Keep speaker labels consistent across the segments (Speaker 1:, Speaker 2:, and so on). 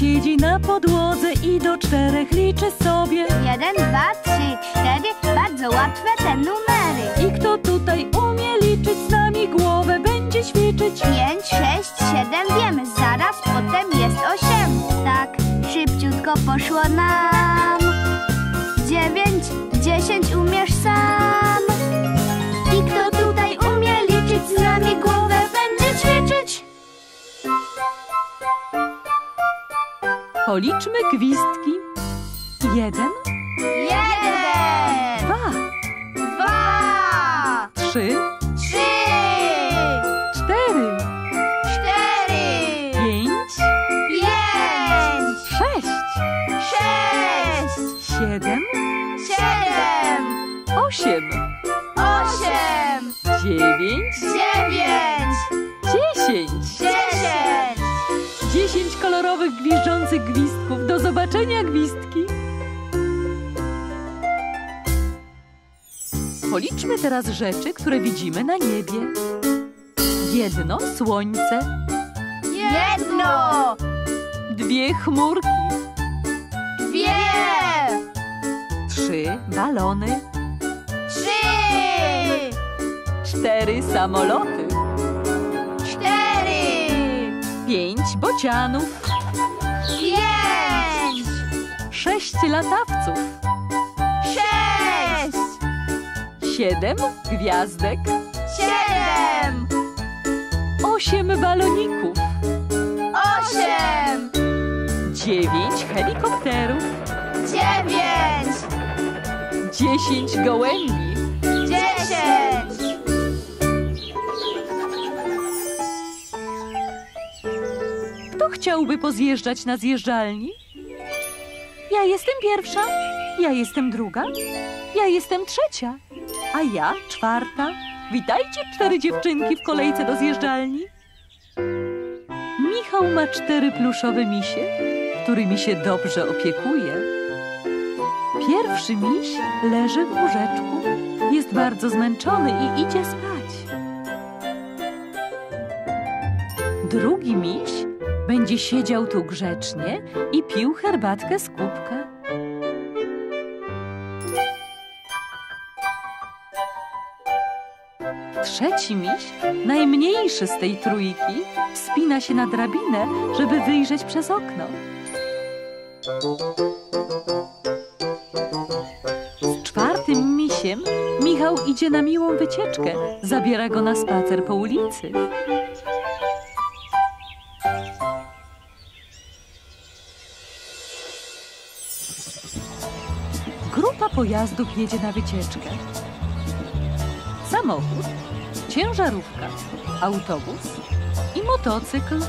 Speaker 1: siedzi na podłodze i do czterech liczy sobie.
Speaker 2: Jeden, dwa, trzy, cztery, bardzo łatwe te numery.
Speaker 1: I kto tutaj umie liczyć z nami głowę będzie ćwiczyć.
Speaker 2: Pięć, sześć, siedem, wiemy, zaraz potem jest osiem. Tak, szybciutko poszło nam. Dziewięć, dziesięć, umiesz sam.
Speaker 1: Policzmy gwizdki. Jeden,
Speaker 2: Jeden,
Speaker 1: dwa,
Speaker 2: dwa,
Speaker 1: trzy,
Speaker 2: trzy,
Speaker 1: cztery,
Speaker 2: cztery,
Speaker 1: pięć,
Speaker 2: pięć,
Speaker 1: sześć,
Speaker 2: sześć,
Speaker 1: siedem,
Speaker 2: siedem,
Speaker 1: osiem,
Speaker 2: osiem,
Speaker 1: dziewięć,
Speaker 2: dziewięć,
Speaker 1: dziesięć.
Speaker 2: dziesięć.
Speaker 1: Dziesięć kolorowych gwizdzących gwizdków. Do zobaczenia, gwizdki. Policzmy teraz rzeczy, które widzimy na niebie. Jedno słońce,
Speaker 2: Jedno,
Speaker 1: dwie chmurki,
Speaker 2: dwie,
Speaker 1: trzy balony,
Speaker 2: trzy,
Speaker 1: cztery samoloty, pięć bocianów,
Speaker 2: pięć,
Speaker 1: sześć latawców,
Speaker 2: sześć,
Speaker 1: siedem gwiazdek,
Speaker 2: siedem,
Speaker 1: osiem baloników,
Speaker 2: osiem,
Speaker 1: dziewięć helikopterów,
Speaker 2: dziewięć,
Speaker 1: dziesięć gołębi.
Speaker 2: dziesięć.
Speaker 1: Chciałby pozjeżdżać na zjeżdżalni? Ja jestem pierwsza, ja jestem druga, ja jestem trzecia, a ja czwarta. Witajcie, cztery dziewczynki w kolejce do zjeżdżalni. Michał ma cztery pluszowe misie, którymi się dobrze opiekuje. Pierwszy miś leży w łóżeczku, jest bardzo zmęczony i idzie spać. Drugi miś będzie siedział tu grzecznie i pił herbatkę z kubka. Trzeci miś, najmniejszy z tej trójki, wspina się na drabinę, żeby wyjrzeć przez okno. Z czwartym misiem Michał idzie na miłą wycieczkę. Zabiera go na spacer po ulicy. Pojazdów jedzie na wycieczkę. Samochód, ciężarówka, autobus i motocykl.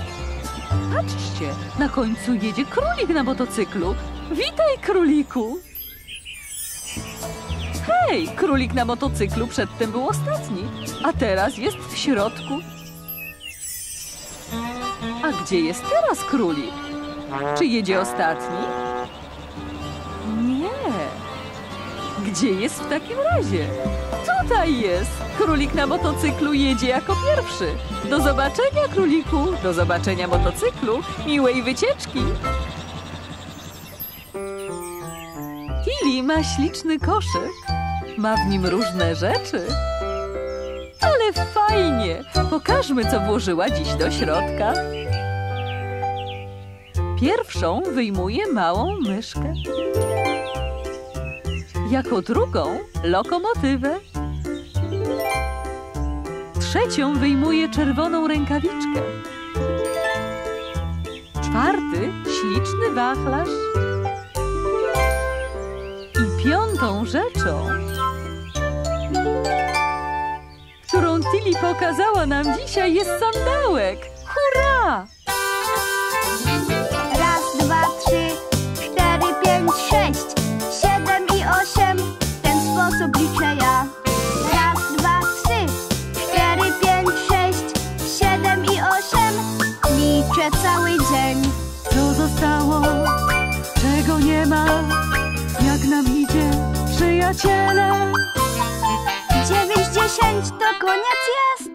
Speaker 1: Patrzcie, na końcu jedzie królik na motocyklu. Witaj, króliku! Hej, królik na motocyklu przedtem był ostatni, a teraz jest w środku. A gdzie jest teraz królik? Czy jedzie ostatni? Gdzie jest w takim razie? Tutaj jest! Królik na motocyklu jedzie jako pierwszy. Do zobaczenia, króliku! Do zobaczenia motocyklu! Miłej wycieczki! Tilly ma śliczny koszyk. Ma w nim różne rzeczy. Ale fajnie! Pokażmy, co włożyła dziś do środka. Pierwszą wyjmuje małą myszkę. Jako drugą lokomotywę. Trzecią wyjmuje czerwoną rękawiczkę. Czwarty śliczny wachlarz. I piątą rzeczą, którą Tilly pokazała nam dzisiaj, jest sandałek. Hurra!
Speaker 2: Liczę cały dzień.
Speaker 1: Co zostało, czego nie ma, jak nam idzie, przyjaciele?
Speaker 2: Dziewięć, dziesięć to koniec jest.